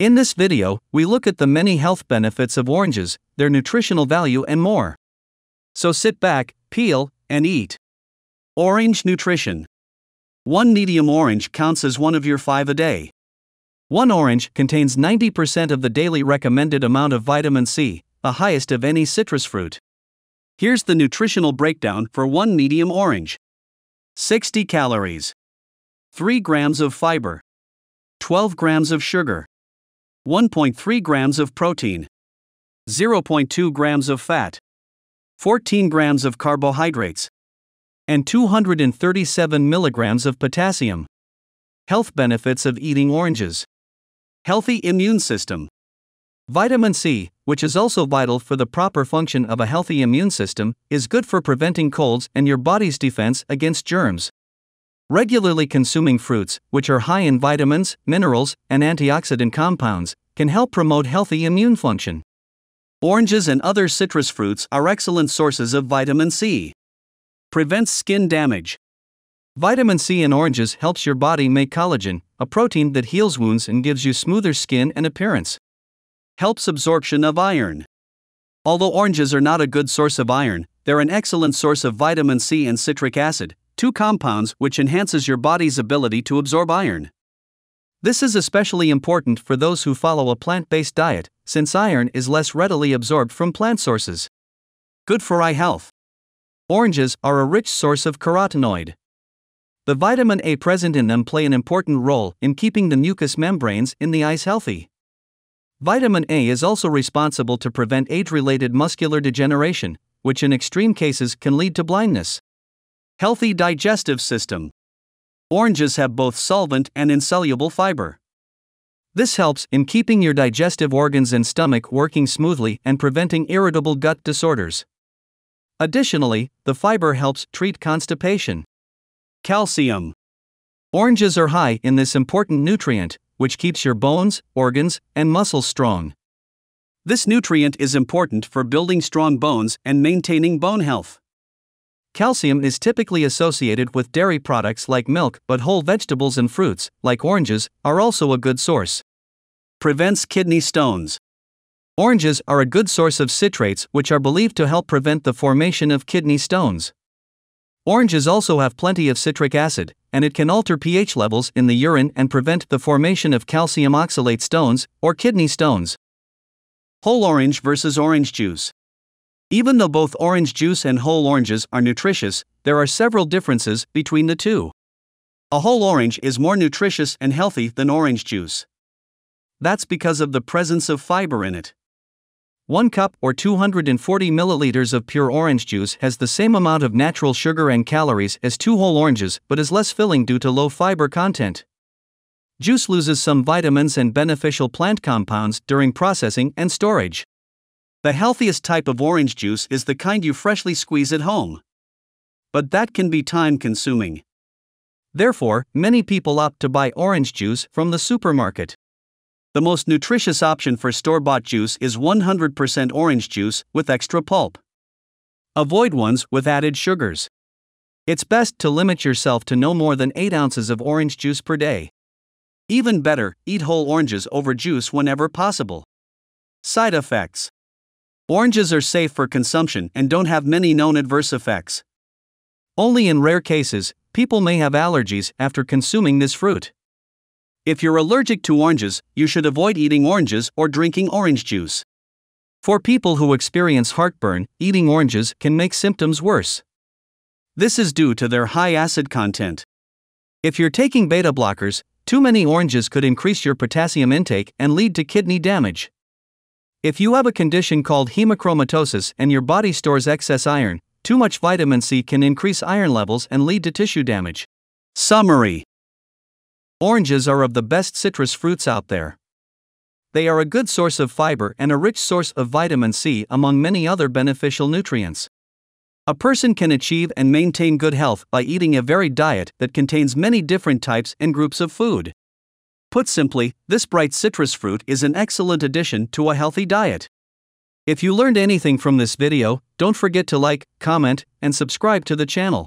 In this video, we look at the many health benefits of oranges, their nutritional value, and more. So sit back, peel, and eat. Orange nutrition. One medium orange counts as one of your five a day. One orange contains 90% of the daily recommended amount of vitamin C, the highest of any citrus fruit. Here's the nutritional breakdown for one medium orange 60 calories, 3 grams of fiber, 12 grams of sugar, 1.3 grams of protein, 0.2 grams of fat, 14 grams of carbohydrates, and 237 milligrams of potassium. Health benefits of eating oranges. Healthy immune system. Vitamin C, which is also vital for the proper function of a healthy immune system, is good for preventing colds and your body's defense against germs. Regularly consuming fruits, which are high in vitamins, minerals, and antioxidant compounds, can help promote healthy immune function. Oranges and other citrus fruits are excellent sources of vitamin C. Prevents skin damage. Vitamin C in oranges helps your body make collagen, a protein that heals wounds and gives you smoother skin and appearance. Helps absorption of iron. Although oranges are not a good source of iron, they're an excellent source of vitamin C and citric acid, two compounds which enhances your body's ability to absorb iron. This is especially important for those who follow a plant-based diet, since iron is less readily absorbed from plant sources. Good for eye health. Oranges are a rich source of carotenoid. The vitamin A present in them play an important role in keeping the mucous membranes in the eyes healthy. Vitamin A is also responsible to prevent age-related macular degeneration, which in extreme cases can lead to blindness. Healthy digestive system. Oranges have both soluble and insoluble fiber. This helps in keeping your digestive organs and stomach working smoothly and preventing irritable gut disorders. Additionally, the fiber helps treat constipation. Calcium. Oranges are high in this important nutrient, which keeps your bones, organs, and muscles strong. This nutrient is important for building strong bones and maintaining bone health. Calcium is typically associated with dairy products like milk, but whole vegetables and fruits, like oranges, are also a good source. Prevents kidney stones. Oranges are a good source of citrates, which are believed to help prevent the formation of kidney stones. Oranges also have plenty of citric acid, and it can alter pH levels in the urine and prevent the formation of calcium oxalate stones, or kidney stones. Whole orange versus orange juice. Even though both orange juice and whole oranges are nutritious, there are several differences between the two. A whole orange is more nutritious and healthy than orange juice. That's because of the presence of fiber in it. 1 cup or 240 milliliters of pure orange juice has the same amount of natural sugar and calories as two whole oranges but is less filling due to low fiber content. Juice loses some vitamins and beneficial plant compounds during processing and storage. The healthiest type of orange juice is the kind you freshly squeeze at home. But that can be time consuming. Therefore, many people opt to buy orange juice from the supermarket. The most nutritious option for store bought juice is 100% orange juice with extra pulp. Avoid ones with added sugars. It's best to limit yourself to no more than 8 ounces of orange juice per day. Even better, eat whole oranges over juice whenever possible. Side effects Oranges are safe for consumption and don't have many known adverse effects. Only in rare cases, people may have allergies after consuming this fruit. If you're allergic to oranges, you should avoid eating oranges or drinking orange juice. For people who experience heartburn, eating oranges can make symptoms worse. This is due to their high acid content. If you're taking beta blockers, too many oranges could increase your potassium intake and lead to kidney damage. If you have a condition called hemochromatosis and your body stores excess iron, too much vitamin C can increase iron levels and lead to tissue damage. Summary Oranges are of the best citrus fruits out there. They are a good source of fiber and a rich source of vitamin C among many other beneficial nutrients. A person can achieve and maintain good health by eating a varied diet that contains many different types and groups of food. Put simply, this bright citrus fruit is an excellent addition to a healthy diet. If you learned anything from this video, don't forget to like, comment, and subscribe to the channel.